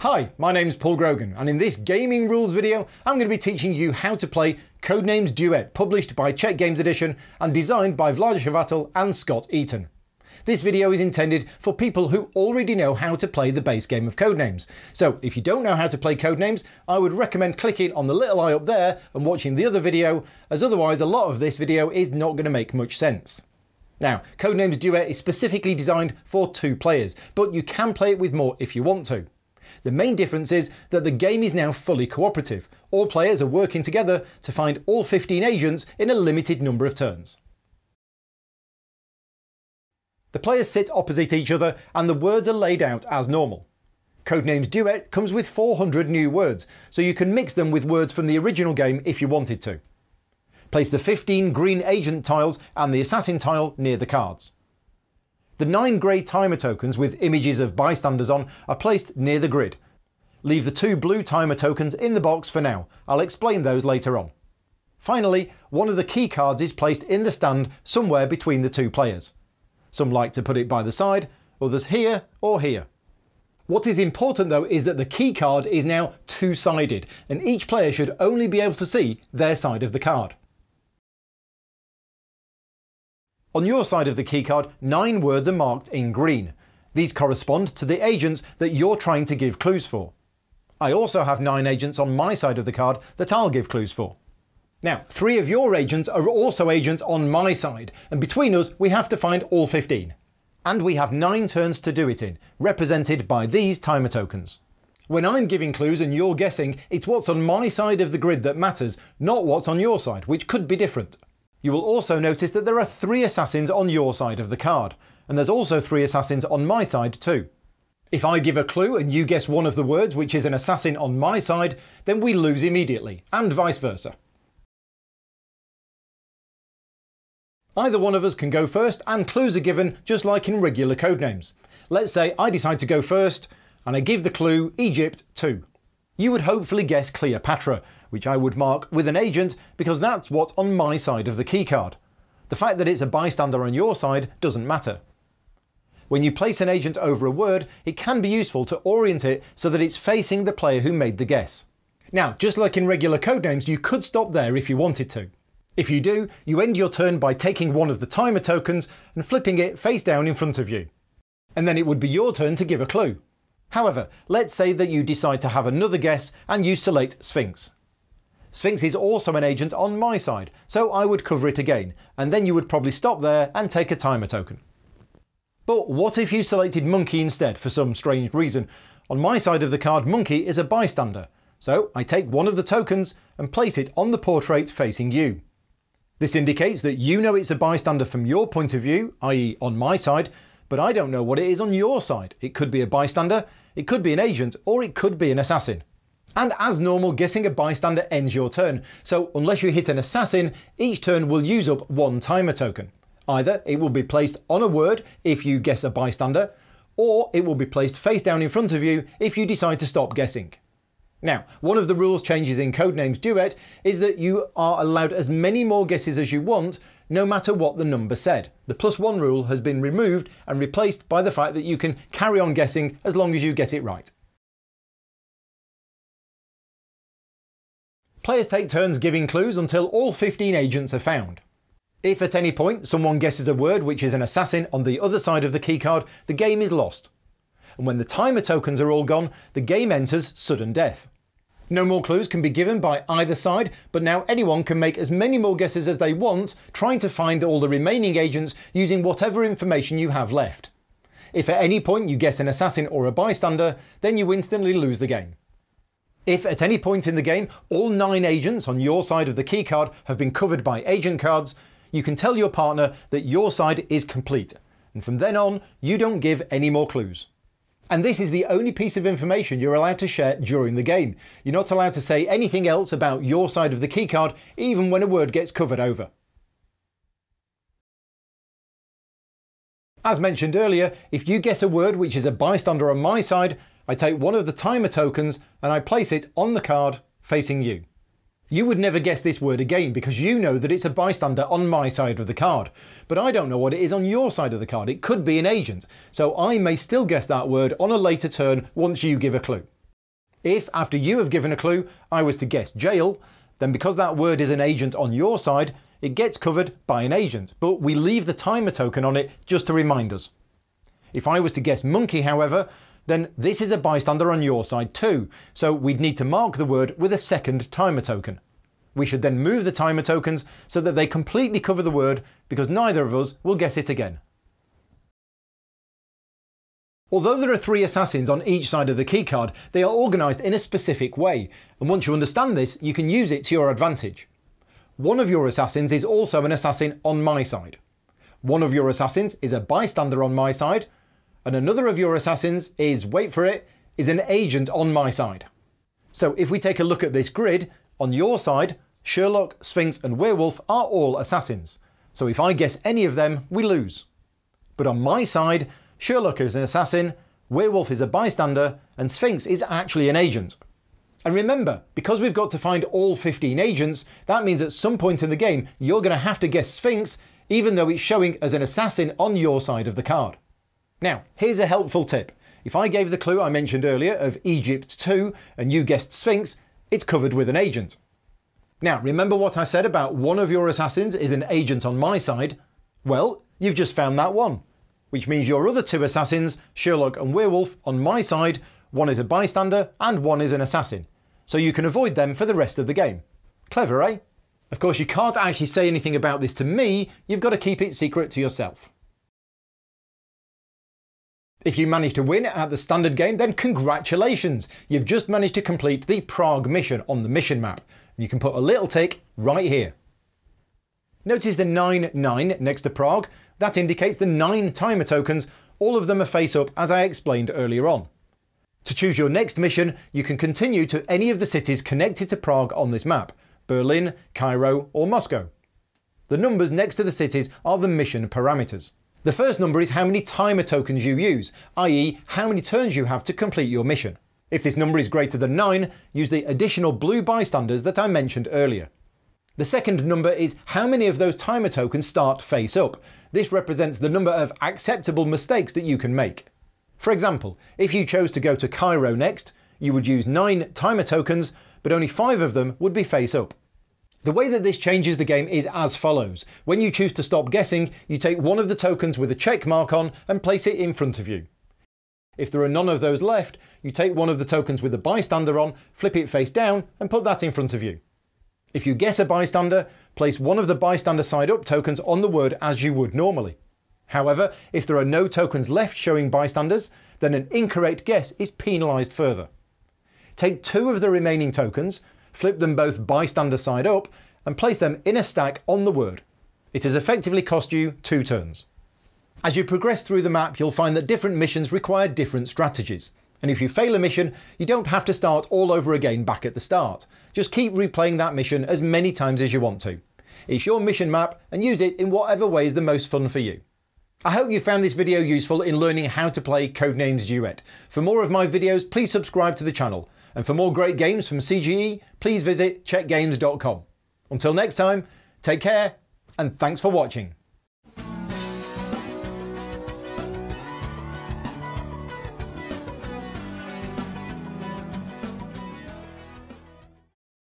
Hi, my name's Paul Grogan, and in this gaming rules video, I'm going to be teaching you how to play Codenames Duet, published by Czech Games Edition and designed by Vlaada Chvatil and Scot Eaton. This video is intended for people who already know how to play the base game of Codenames. So if you don't know how to play Codenames, I would recommend clicking on the little eye up there and watching the other video, as otherwise a lot of this video is not going to make much sense. Now, Codenames Duet is specifically designed for two players, but you can play it with more if you want to. The main difference is that the game is now fully cooperative. All players are working together to find all 15 agents in a limited number of turns. The players sit opposite each other and the words are laid out as normal. Codenames Duet comes with 400 new words, so you can mix them with words from the original game if you wanted to. Place the 15 green agent tiles and the assassin tile near the cards. The nine grey timer tokens with images of bystanders on are placed near the grid. Leave the two blue timer tokens in the box for now, I'll explain those later on. Finally, one of the key cards is placed in the stand somewhere between the two players. Some like to put it by the side, others here or here. What is important though is that the key card is now two-sided and each player should only be able to see their side of the card. On your side of the keycard, nine words are marked in green. These correspond to the agents that you're trying to give clues for. I also have nine agents on my side of the card that I'll give clues for. Now, three of your agents are also agents on my side, and between us we have to find all 15. And we have nine turns to do it in, represented by these timer tokens. When I'm giving clues and you're guessing, it's what's on my side of the grid that matters, not what's on your side, which could be different. You will also notice that there are three assassins on your side of the card, and there's also three assassins on my side too. If I give a clue and you guess one of the words which is an assassin on my side, then we lose immediately, and vice versa. Either one of us can go first and clues are given just like in regular codenames. Let's say I decide to go first and I give the clue Egypt 2. You would hopefully guess Cleopatra, which I would mark with an agent because that's what's on my side of the keycard. The fact that it's a bystander on your side doesn't matter. When you place an agent over a word, it can be useful to orient it so that it's facing the player who made the guess. Now, just like in regular codenames, you could stop there if you wanted to. If you do, you end your turn by taking one of the timer tokens and flipping it face down in front of you. And then it would be your turn to give a clue. However, let's say that you decide to have another guess and you select Sphinx. Sphinx is also an agent on my side, so I would cover it again, and then you would probably stop there and take a timer token. But what if you selected Monkey instead for some strange reason? On my side of the card, Monkey is a bystander, so I take one of the tokens and place it on the portrait facing you. This indicates that you know it's a bystander from your point of view, i.e. on my side, but I don't know what it is on your side. It could be a bystander, it could be an agent, or it could be an assassin. And as normal, guessing a bystander ends your turn, so unless you hit an assassin, each turn will use up one timer token. Either it will be placed on a word if you guess a bystander, or it will be placed face down in front of you if you decide to stop guessing. Now, one of the rules changes in Codenames Duet is that you are allowed as many more guesses as you want, no matter what the number said. The plus one rule has been removed and replaced by the fact that you can carry on guessing as long as you get it right. Players take turns giving clues until all 15 agents are found. If at any point someone guesses a word which is an assassin on the other side of the keycard, the game is lost. And when the timer tokens are all gone, the game enters sudden death. No more clues can be given by either side, but now anyone can make as many more guesses as they want, trying to find all the remaining agents using whatever information you have left. If at any point you guess an assassin or a bystander, then you instantly lose the game. If at any point in the game all nine agents on your side of the keycard have been covered by agent cards, you can tell your partner that your side is complete, and from then on, you don't give any more clues. And this is the only piece of information you're allowed to share during the game. You're not allowed to say anything else about your side of the keycard, even when a word gets covered over. As mentioned earlier, if you guess a word which is a bystander on my side, I take one of the timer tokens and I place it on the card facing you. You would never guess this word again because you know that it's a bystander on my side of the card. But I don't know what it is on your side of the card. It could be an agent. So I may still guess that word on a later turn once you give a clue. If, after you have given a clue, I was to guess jail, then because that word is an agent on your side, it gets covered by an agent, but we leave the timer token on it just to remind us. If I was to guess monkey, however, then this is a bystander on your side too, so we'd need to mark the word with a second timer token. We should then move the timer tokens so that they completely cover the word because neither of us will guess it again. Although there are three assassins on each side of the keycard, they are organised in a specific way, and once you understand this, you can use it to your advantage. One of your assassins is also an assassin on my side. One of your assassins is a bystander on my side, and another of your assassins is, wait for it, is an agent on my side. So if we take a look at this grid, on your side, Sherlock, Sphinx and Werewolf are all assassins, so if I guess any of them, we lose. But on my side, Sherlock is an assassin, Werewolf is a bystander, and Sphinx is actually an agent. And remember, because we've got to find all 15 agents, that means at some point in the game you're going to have to guess Sphinx, even though it's showing as an assassin on your side of the card. Now, here's a helpful tip. If I gave the clue I mentioned earlier of Egypt 2 and you guessed Sphinx, it's covered with an agent. Now, remember what I said about one of your assassins is an agent on my side? Well, you've just found that one which means your other two assassins, Sherlock and Werewolf, on my side, one is a bystander and one is an assassin, so you can avoid them for the rest of the game. Clever, eh? Of course, you can't actually say anything about this to me, you've got to keep it secret to yourself. If you manage to win at the standard game, then congratulations! You've just managed to complete the Prague mission on the mission map. You can put a little tick right here. Notice the 9-9 next to Prague, that indicates the 9 timer tokens, all of them are face up as I explained earlier on. To choose your next mission, you can continue to any of the cities connected to Prague on this map, Berlin, Cairo or Moscow. The numbers next to the cities are the mission parameters. The first number is how many timer tokens you use, i.e. how many turns you have to complete your mission. If this number is greater than 9, use the additional blue bystanders that I mentioned earlier. The second number is how many of those timer tokens start face up. This represents the number of acceptable mistakes that you can make. For example, if you chose to go to Cairo next, you would use 9 timer tokens, but only 5 of them would be face up. The way that this changes the game is as follows. When you choose to stop guessing, you take one of the tokens with a check mark on and place it in front of you. If there are none of those left, you take one of the tokens with a bystander on, flip it face down and put that in front of you. If you guess a bystander, place one of the bystander side up tokens on the word as you would normally. However, if there are no tokens left showing bystanders, then an incorrect guess is penalised further. Take two of the remaining tokens, flip them both bystander side up, and place them in a stack on the word. It has effectively cost you two turns. As you progress through the map, you'll find that different missions require different strategies. And if you fail a mission, you don't have to start all over again back at the start. Just keep replaying that mission as many times as you want to. It's your mission map and use it in whatever way is the most fun for you. I hope you found this video useful in learning how to play Codenames Duet. For more of my videos, please subscribe to the channel. And for more great games from CGE, please visit czechgames.com. Until next time, take care and thanks for watching.